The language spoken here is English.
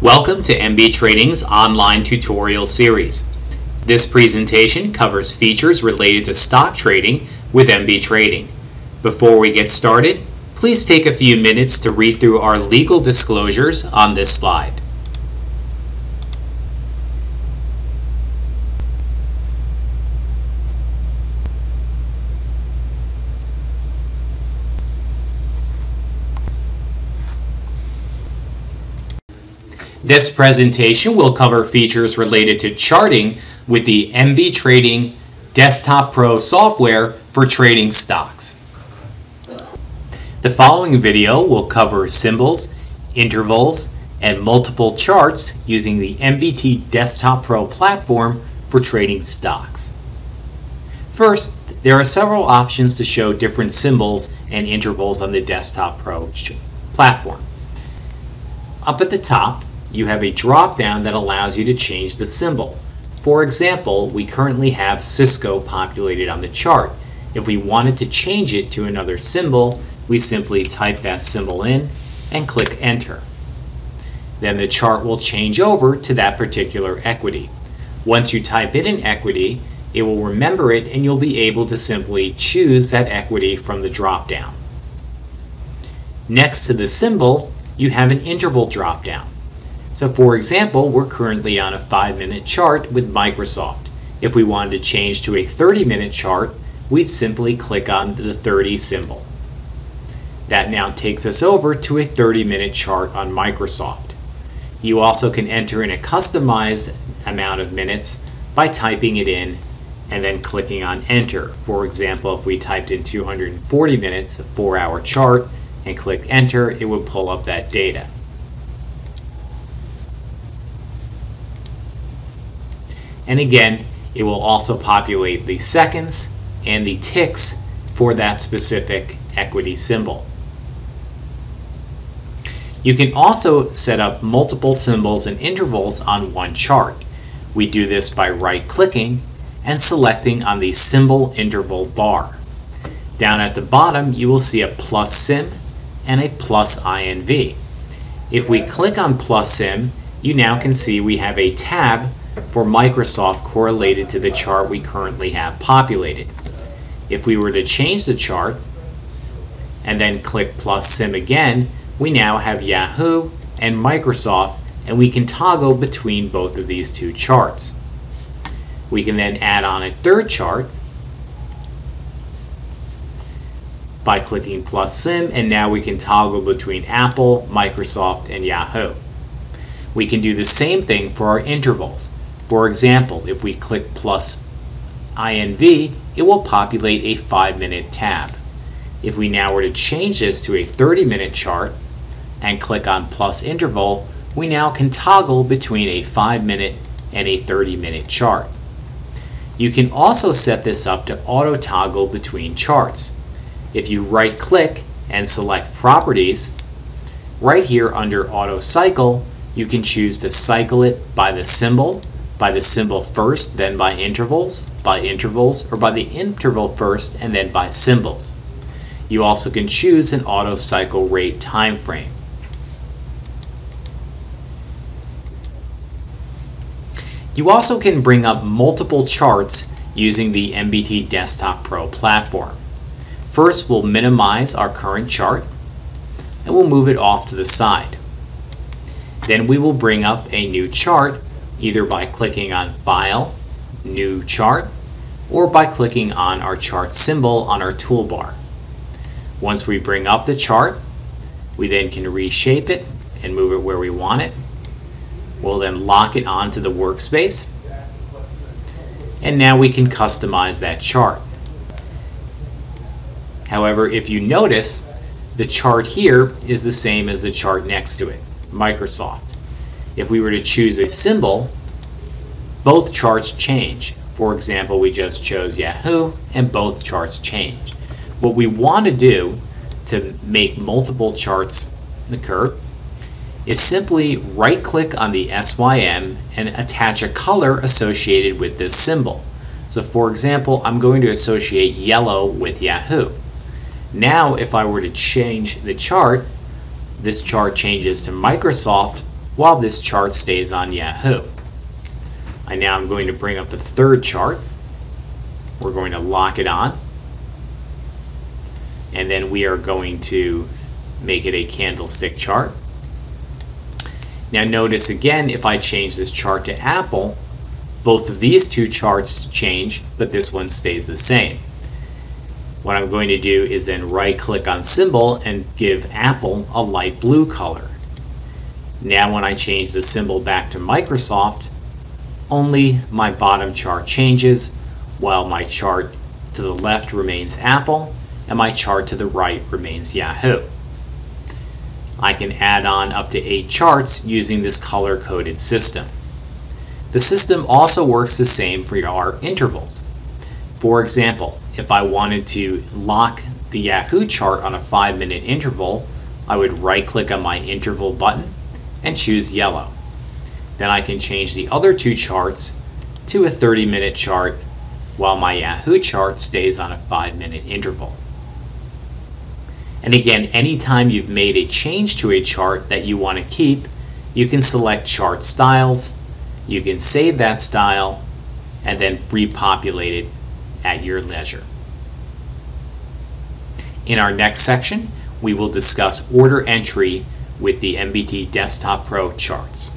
Welcome to MB Trading's online tutorial series. This presentation covers features related to stock trading with MB Trading. Before we get started, please take a few minutes to read through our legal disclosures on this slide. This presentation will cover features related to charting with the MB Trading Desktop Pro software for trading stocks. The following video will cover symbols, intervals, and multiple charts using the MBT Desktop Pro platform for trading stocks. First, there are several options to show different symbols and intervals on the Desktop Pro platform. Up at the top, you have a drop down that allows you to change the symbol. For example, we currently have Cisco populated on the chart. If we wanted to change it to another symbol, we simply type that symbol in and click enter. Then the chart will change over to that particular equity. Once you type in an equity, it will remember it and you'll be able to simply choose that equity from the drop down. Next to the symbol, you have an interval drop down. So for example, we're currently on a 5 minute chart with Microsoft. If we wanted to change to a 30 minute chart, we'd simply click on the 30 symbol. That now takes us over to a 30 minute chart on Microsoft. You also can enter in a customized amount of minutes by typing it in and then clicking on enter. For example, if we typed in 240 minutes, a 4 hour chart, and clicked enter, it would pull up that data. And again, it will also populate the seconds and the ticks for that specific equity symbol. You can also set up multiple symbols and intervals on one chart. We do this by right-clicking and selecting on the symbol interval bar. Down at the bottom, you will see a plus sim and a plus INV. If we click on plus sim, you now can see we have a tab for Microsoft correlated to the chart we currently have populated. If we were to change the chart and then click plus sim again, we now have Yahoo and Microsoft and we can toggle between both of these two charts. We can then add on a third chart by clicking plus sim and now we can toggle between Apple, Microsoft, and Yahoo. We can do the same thing for our intervals. For example, if we click plus INV, it will populate a 5 minute tab. If we now were to change this to a 30 minute chart and click on plus interval, we now can toggle between a 5 minute and a 30 minute chart. You can also set this up to auto toggle between charts. If you right click and select properties, right here under auto cycle, you can choose to cycle it by the symbol by the symbol first, then by intervals, by intervals, or by the interval first and then by symbols. You also can choose an auto cycle rate time frame. You also can bring up multiple charts using the MBT Desktop Pro platform. First, we'll minimize our current chart and we'll move it off to the side. Then we will bring up a new chart either by clicking on File, New Chart, or by clicking on our chart symbol on our toolbar. Once we bring up the chart, we then can reshape it and move it where we want it. We'll then lock it onto the workspace. And now we can customize that chart. However, if you notice, the chart here is the same as the chart next to it, Microsoft. If we were to choose a symbol, both charts change. For example, we just chose Yahoo and both charts change. What we want to do to make multiple charts occur is simply right click on the SYM and attach a color associated with this symbol. So for example, I'm going to associate yellow with Yahoo. Now if I were to change the chart, this chart changes to Microsoft while this chart stays on Yahoo. I now am going to bring up the third chart. We're going to lock it on. And then we are going to make it a candlestick chart. Now notice again, if I change this chart to Apple, both of these two charts change, but this one stays the same. What I'm going to do is then right click on symbol and give Apple a light blue color. Now when I change the symbol back to Microsoft, only my bottom chart changes while my chart to the left remains Apple and my chart to the right remains Yahoo. I can add on up to eight charts using this color-coded system. The system also works the same for our intervals. For example, if I wanted to lock the Yahoo chart on a 5 minute interval, I would right click on my interval button and choose yellow. Then I can change the other two charts to a 30 minute chart while my Yahoo chart stays on a 5 minute interval. And again, anytime you've made a change to a chart that you want to keep, you can select chart styles, you can save that style, and then repopulate it at your leisure. In our next section, we will discuss order entry with the MBT Desktop Pro charts.